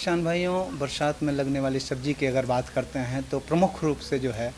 किसान भाइयों, बरसात में लगने वाली सब्ज़ी की अगर बात करते हैं तो प्रमुख रूप से जो है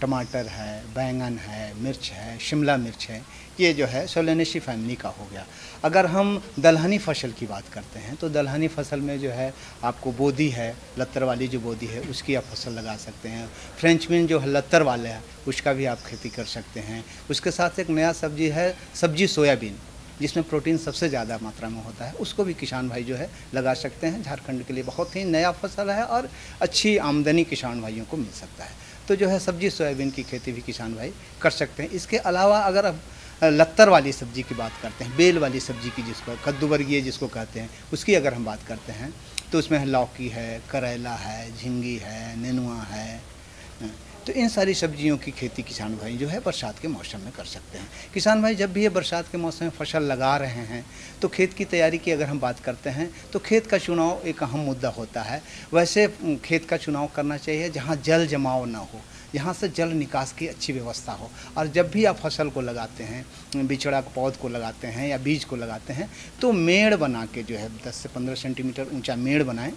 टमाटर है, बैंगन है, मिर्च है, शिमला मिर्च है, ये जो है सोलेनेशी फैमिली का हो गया। अगर हम दलहनी फ़सल की बात करते हैं तो दलहनी फ़सल में जो है, आपको बोदी है, लत्तर वाली जो बोदी है, उसकी आप फ़सल लगा सकते हैं। फ्रेंच बीन जो है, लत्तर वाले है, उसका भी आप खेती कर सकते हैं। उसके साथ एक नया सब्ज़ी है, सब्ज़ी सोयाबीन। जिसमें प्रोटीन सबसे ज़्यादा मात्रा में होता है, उसको भी किसान भाई जो है लगा सकते हैं। झारखंड के लिए बहुत ही नया फ़सल है और अच्छी आमदनी किसान भाइयों को मिल सकता है। तो जो है सब्ज़ी, सोयाबीन की खेती भी किसान भाई कर सकते हैं। इसके अलावा अगर अब लत्तर वाली सब्ज़ी की बात करते हैं, बेल वाली सब्ज़ी की जिसको कद्दू वर्गीय जिसको कहते हैं, उसकी अगर हम बात करते हैं तो उसमें लौकी है, करेला है, झिंगी है, नेनुआ है तो इन सारी सब्जियों की खेती किसान भाई जो है बरसात के मौसम में कर सकते हैं। किसान भाई, जब भी ये बरसात के मौसम में फ़सल लगा रहे हैं तो खेत की तैयारी की अगर हम बात करते हैं तो खेत का चुनाव एक अहम मुद्दा होता है। वैसे खेत का चुनाव करना चाहिए जहाँ जल जमाव ना हो, यहाँ से जल निकास की अच्छी व्यवस्था हो। और जब भी आप फ़सल को लगाते हैं बिचड़ा पौध को लगाते हैं या बीज को लगाते हैं तो मेड़ बना के जो है 10 से 15 सेंटीमीटर ऊँचा मेड़ बनाएँ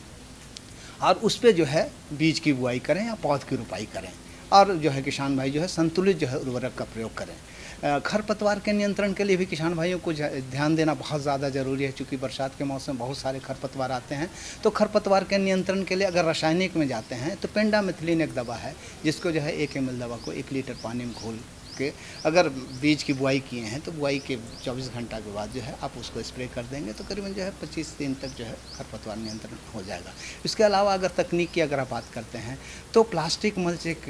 और उस पर जो है बीज की बुआई करें या पौध की रुपाई करें। और जो है किसान भाई जो है संतुलित जो है उर्वरक का प्रयोग करें। खरपतवार के नियंत्रण के लिए भी किसान भाइयों को ध्यान देना बहुत ज़्यादा ज़रूरी है, क्योंकि बरसात के मौसम में बहुत सारे खरपतवार आते हैं। तो खरपतवार के नियंत्रण के लिए अगर रासायनिक में जाते हैं तो पेंडा मिथिलीन एक दवा है, जिसको जो है एक एम दवा को एक लीटर पानी में घोल के अगर बीज की बुआई किए हैं तो बुआई के 24 घंटा के बाद जो है आप उसको स्प्रे कर देंगे तो करीबन जो है 25 दिन तक जो है खरपतवार नियंत्रण हो जाएगा। इसके अलावा अगर तकनीक की अगर आप बात करते हैं तो प्लास्टिक मल्च एक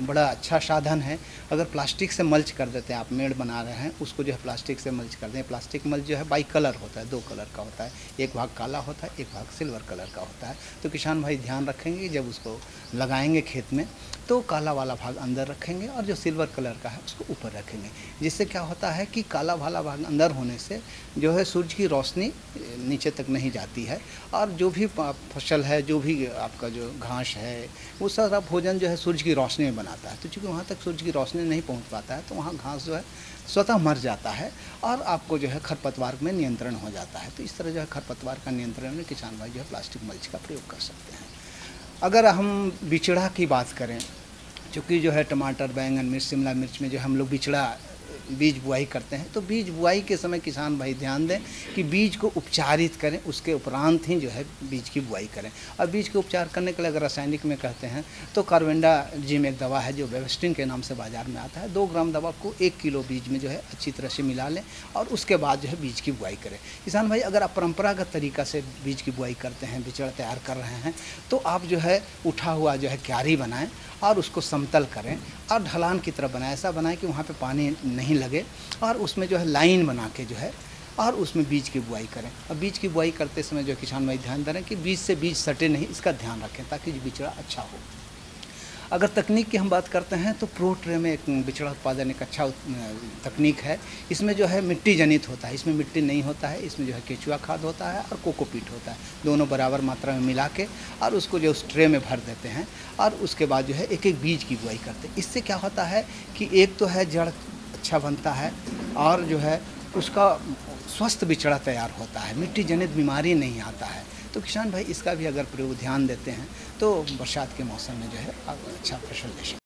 बड़ा अच्छा साधन है। अगर प्लास्टिक से मल्च कर देते हैं, आप मेड़ बना रहे हैं, उसको जो है प्लास्टिक से मल्च कर दें। प्लास्टिक मल्च जो है बाई कलर होता है, दो कलर का होता है। एक भाग काला होता है, एक भाग सिल्वर कलर का होता है। तो किसान भाई ध्यान रखेंगे, जब उसको लगाएँगे खेत में तो काला वाला भाग अंदर रखेंगे और जो सिल्वर कलर का है उसको ऊपर रखेंगे। जिससे क्या होता है कि काला वाला भाग अंदर होने से जो है सूर्य की रोशनी नीचे तक नहीं जाती है और जो भी फ़सल है, जो भी आपका जो घास है, वो सारा भोजन जो है सूर्य की रोशनी में बनाता है। तो चूँकि वहाँ तक सूर्य की रोशनी नहीं पहुँच पाता है तो वहाँ घास जो है स्वतः मर जाता है और आपको जो है खरपतवार में नियंत्रण हो जाता है। तो इस तरह जो है खरपतवार का नियंत्रण में किसान भाई जो है प्लास्टिक मल्च का प्रयोग कर सकते हैं। अगर हम बिचड़ा की बात करें, चूँकि जो है टमाटर, बैंगन, मिर्च, शिमला मिर्च में जो हम लोग बिचड़ा बीज बुआई करते हैं। तो बीज बुआई के समय किसान भाई ध्यान दें कि बीज को उपचारित करें, उसके उपरांत ही जो है बीज की बुआई करें। और बीज के उपचार करने के लिए अगर रासायनिक में कहते हैं तो कार्बेंडा जिम एक दवा है जो वेबस्टिन के नाम से बाज़ार में आता है। दो ग्राम दवा को एक किलो बीज में जो है अच्छी तरह से मिला लें और उसके बाद जो है बीज की बुआई करें। किसान भाई, अगर आप परंपरागत तरीका से बीज की बुआई करते हैं, बिचड़ तैयार कर रहे हैं तो आप जो है उठा हुआ जो है क्यारी बनाएँ और उसको समतल करें और ढलान की तरफ़ बनाएँ। ऐसा बनाएँ कि वहाँ पर पानी नहीं लगे और उसमें जो है लाइन बना के जो है और उसमें बीज की बुआई करें। और बीज की बुआई करते समय जो किसान भाई ध्यान दे कि बीज से बीज सटे नहीं, इसका ध्यान रखें ताकि बिचड़ा अच्छा हो। अगर तकनीक की हम बात करते हैं तो प्रो ट्रे में एक बिचड़ा उत्पादन एक अच्छा तकनीक है। इसमें जो है मिट्टी जनित होता है, इसमें मिट्टी नहीं होता है, इसमें जो है केचुआ खाद होता है और कोकोपीट होता है, दोनों बराबर मात्रा में मिला के और उसको जो उस ट्रे में भर देते हैं और उसके बाद जो है एक एक बीज की बुआई करते हैं। इससे क्या होता है कि एक तो है जड़ अच्छा बनता है और जो है उसका स्वस्थ बिचड़ा तैयार होता है मिट्टी जनित बीमारी नहीं आता है। तो किसान भाई इसका भी अगर प्रयोग ध्यान देते हैं तो बरसात के मौसम में जो है अच्छा फ़सल ले